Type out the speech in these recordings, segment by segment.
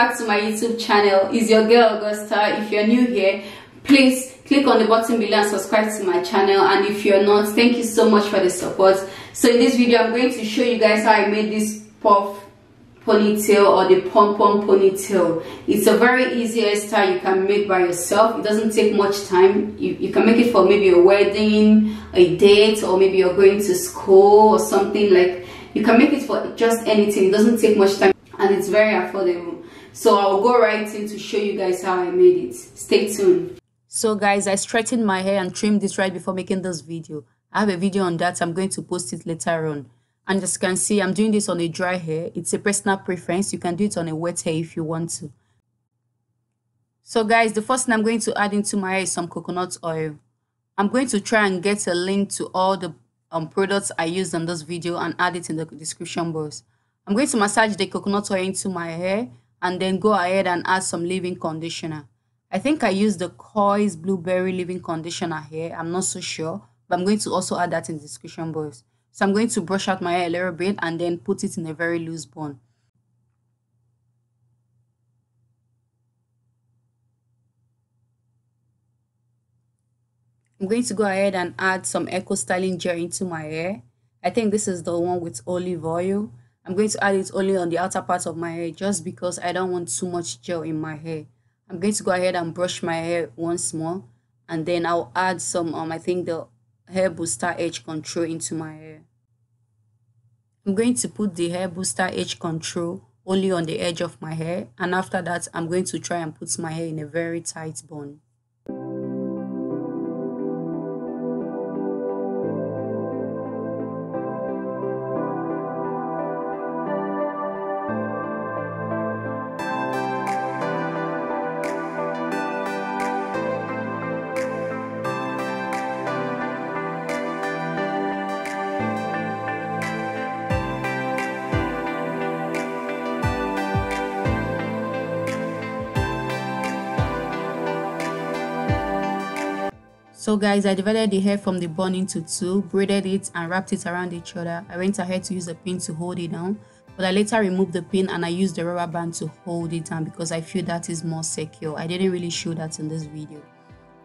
back to my youtube channel. It's your girl augusta. If you're new here please click on the button below and subscribe to my channel. And if you're not thank you so much for the support. So in this video i'm going to show you guys how i made this puff ponytail or the pom pom ponytail. It's a very easy hairstyle you can make by yourself. It doesn't take much time. You, you can make it for maybe a wedding a date or maybe you're going to school or something. Like you can make it for just anything. It doesn't take much time. And it's very affordable so i'll go right in to show you guys how i made it. Stay tuned. So guys i straightened my hair and trimmed this right before making this video. I have a video on that. I'm going to post it later on. And as you can see i'm doing this on a dry hair. It's a personal preference. You can do it on a wet hair if you want to. So guys the first thing i'm going to add into my hair is some coconut oil. I'm going to try and get a link to all the um, products i used on this video and add it in the description box. I'm going to massage the coconut oil into my hair and then go ahead and add some leave-in conditioner i think i used the Curls blueberry leave-in conditioner here i'm not so sure but i'm going to also add that in the description box so I'm going to brush out my hair a little bit and then put it in a very loose bun. I'm going to go ahead and add some Eco Styling Gel into my hair. I think this is the one with olive oil. I'm going to add it only on the outer part of my hair just because I don't want too much gel in my hair. I'm going to go ahead and brush my hair once more and then I'll add some, um, I think the hair booster edge control into my hair. I'm going to put the hair booster edge control only on the edge of my hair and after that I'm going to try and put my hair in a very tight bun. So guys, I divided the hair from the bun into two, braided it and wrapped it around each other. I went ahead to use a pin to hold it down, but I later removed the pin and I used the rubber band to hold it down because I feel that is more secure. I didn't really show that in this video.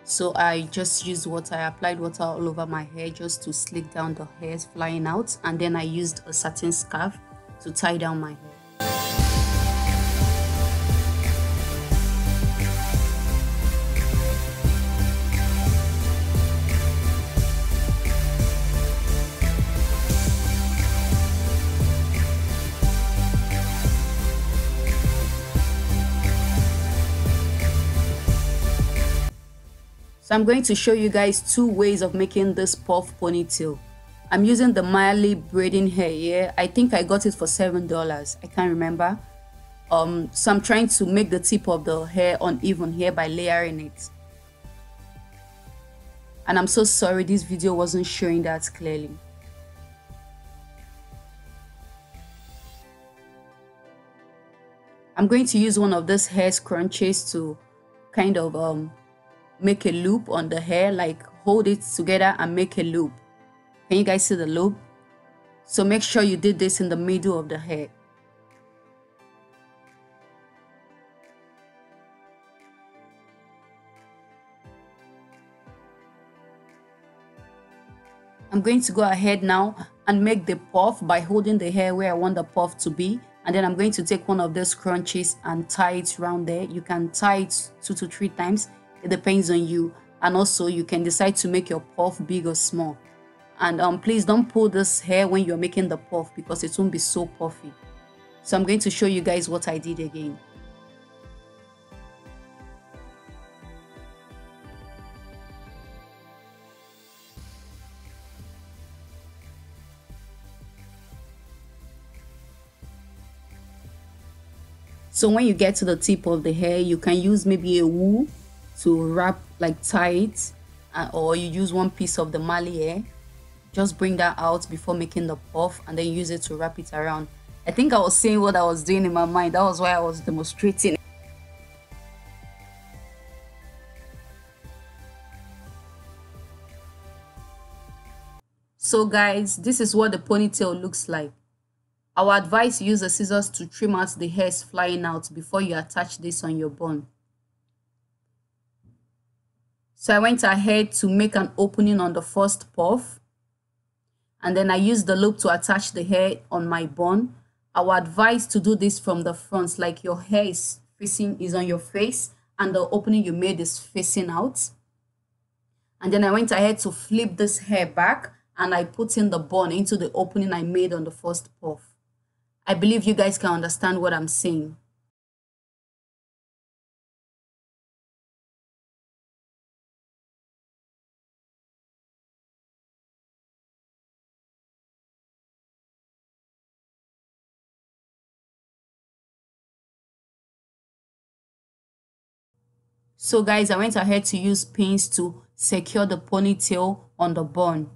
So I just used water, I applied water all over my hair just to slick down the hairs flying out and then I used a satin scarf to tie down my hair. I'm going to show you guys two ways of making this puff ponytail. I'm using the Marley braiding hair here. I think I got it for $7. I can't remember. Um, so I'm trying to make the tip of the hair uneven here by layering it. And I'm so sorry this video wasn't showing that clearly. I'm going to use one of those hair scrunchies to kind of um, make a loop on the hair like hold it together and make a loop. Can you guys see the loop? So make sure you did this in the middle of the hair. I'm going to go ahead now and make the puff by holding the hair where I want the puff to be. And then I'm going to take one of those crunches and tie it around there. You can tie it two to three times it depends on you. And also you can decide to make your puff big or small. And um please don't pull this hair when you're making the puff because it won't be so puffy. So i'm going to show you guys what i did again. So when you get to the tip of the hair, you can use maybe a wool to wrap like tight uh, or you use one piece of the hair just bring that out before making the puff and then use it to wrap it around. I think I was saying what I was doing in my mind. That was why I was demonstrating. So guys this is what the ponytail looks like. I would advise use the scissors to trim out the hairs flying out before you attach this on your bun. So I went ahead to make an opening on the first puff and then I used the loop to attach the hair on my bun. I would advise to do this from the front like your hair is facing is on your face and the opening you made is facing out. And then I went ahead to flip this hair back and I put in the bun into the opening I made on the first puff. I believe you guys can understand what I'm saying. So guys, I went ahead to use pins to secure the ponytail on the bun.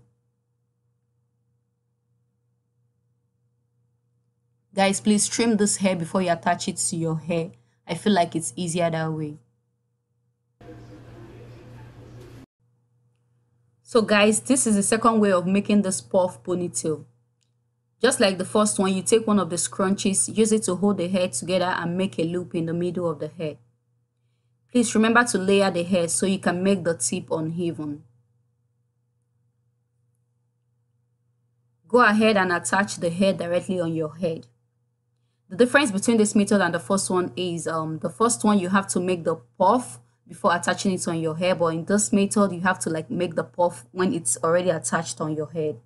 Guys, please trim this hair before you attach it to your hair. I feel like it's easier that way. So guys, this is the second way of making this puff ponytail. Just like the first one, you take one of the scrunchies, use it to hold the hair together and make a loop in the middle of the hair. Please remember to layer the hair so you can make the tip uneven. Go ahead and attach the hair directly on your head. The difference between this method and the first one is um, the first one you have to make the puff before attaching it on your hair but in this method you have to like make the puff when it's already attached on your head.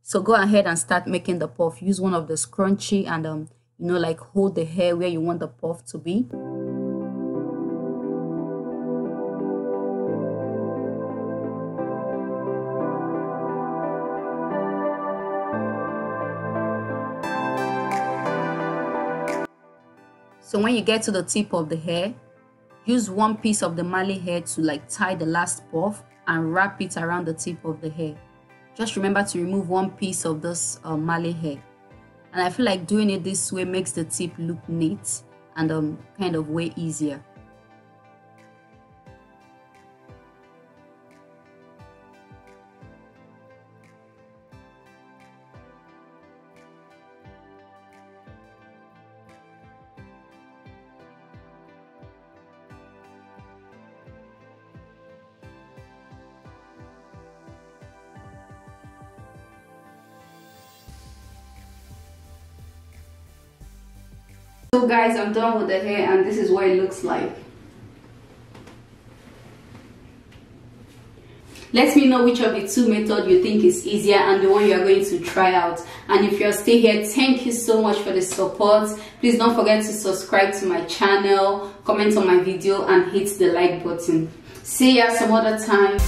So go ahead and start making the puff. Use one of the scrunchie and um, you know like hold the hair where you want the puff to be. So when you get to the tip of the hair, use one piece of the Marley hair to like tie the last puff and wrap it around the tip of the hair. Just remember to remove one piece of this uh, Marley hair. And I feel like doing it this way makes the tip look neat and um, kind of way easier. So guys, I'm done with the hair and this is what it looks like. Let me know which of the two methods you think is easier and the one you are going to try out. And if you're still here, thank you so much for the support. Please don't forget to subscribe to my channel, comment on my video and hit the like button. See ya some other time.